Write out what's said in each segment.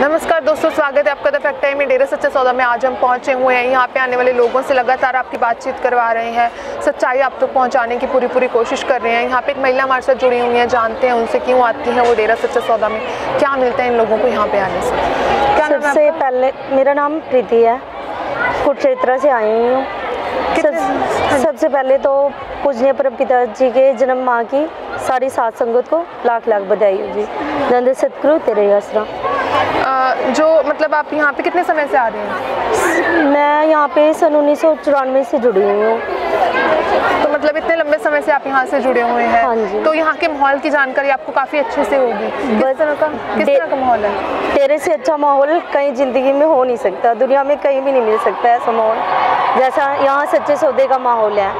नमस्कार दोस्तों स्वागत है आपका द फैक्ट टाइम में। डेरा सच्चा सौदा में आज हम पहुँचे हुए हैं। यहाँ पे आने वाले लोगों से लगातार आपकी बातचीत करवा रहे हैं। सच्चाई आप तक तो पहुँचाने की पूरी पूरी कोशिश कर रहे हैं। यहाँ पे एक महिला हमारे साथ जुड़ी हुई है जानते हैं उनसे क्यों आती हैं वो डेरा सच्चा सौदा में। क्या मिलता है इन लोगों को यहाँ पे आने से? क्या सबसे पहले मेरा नाम प्रीति है। कुरुक्षेत्र से आई हुई हूँ। सबसे पहले तो पूजनीय परम पिताजी के जन्म माह की सारी सात संगत को लाख लाख बधाई हो जी। नंद सतगुरु तेरे आसरा। जो मतलब आप यहाँ पे कितने समय से आ रहे हैं? मैं यहाँ पे सन उन्नीस सौ चौरानवे से जुड़ी हुई हूँ। तो मतलब इतने लंबे समय से आप यहाँ से जुड़े हुए हाँ। हैं जी। तो यहाँ के माहौल की जानकारी आपको काफ़ी अच्छे से होगी। किस तरह का किस तरह का माहौल है? तेरे से अच्छा माहौल कहीं ज़िंदगी में हो नहीं सकता। दुनिया में कहीं भी नहीं मिल सकता ऐसा माहौल। जैसा यहाँ सच्चे सौदे का माहौल है।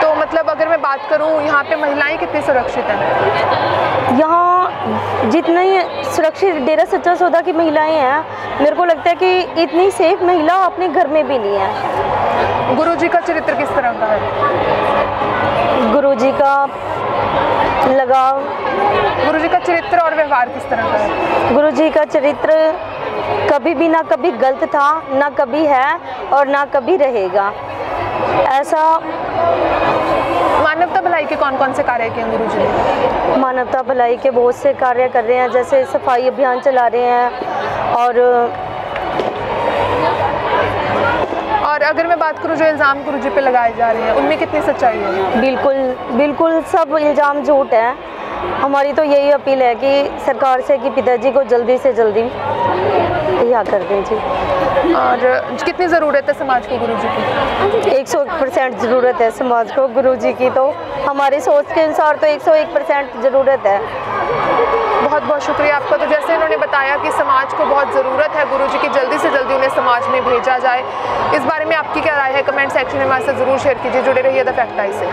तो मतलब अगर मैं बात करूँ यहाँ पे महिलाएँ कितनी सुरक्षित हैं? यहाँ जितनी सुरक्षित डेरा सच्चा सौदा की महिलाएँ हैं मेरे को लगता है कि इतनी सेफ़ महिला अपने घर में भी नहीं है। गुरु जी का चरित्र किस तरह का है? गुरु जी का लगाव। गुरु जी का चरित्र और व्यवहार किस तरह का है? गुरु जी का चरित्र कभी भी ना कभी गलत था ना कभी है और ना कभी रहेगा। ऐसा मानवता भलाई के कौन कौन से कार्य किए गुरु जी ने मानवता भलाई के बहुत से कार्य कर रहे हैं जैसे सफ़ाई अभियान चला रहे हैं और और अगर मैं बात करूँ जो इल्ज़ाम गुरु जी पे लगाए जा रहे हैं उनमें कितनी सच्चाई है? बिल्कुल बिल्कुल सब इल्ज़ाम झूठ है। हमारी तो यही अपील है कि सरकार से कि पिताजी को जल्दी से जल्दी रिहा कर दें जी। और कितनी ज़रूरत है समाज को गुरु जी की? एक सौ परसेंट ज़रूरत है समाज को गुरु जी की तो। हमारी सोच के अनुसार तो एक सौ एक परसेंट ज़रूरत है। बहुत बहुत शुक्रिया आपका। तो जैसे इन्होंने बताया कि समाज को बहुत ज़रूरत है गुरु जी की जल्दी से जल्दी उन्हें समाज में भेजा जाए। इस बारे में आपकी क्या राय है? कमेंट सेक्शन में हमारे साथ ज़रूर शेयर कीजिए। जुड़े रहिए द फैक्टाई से।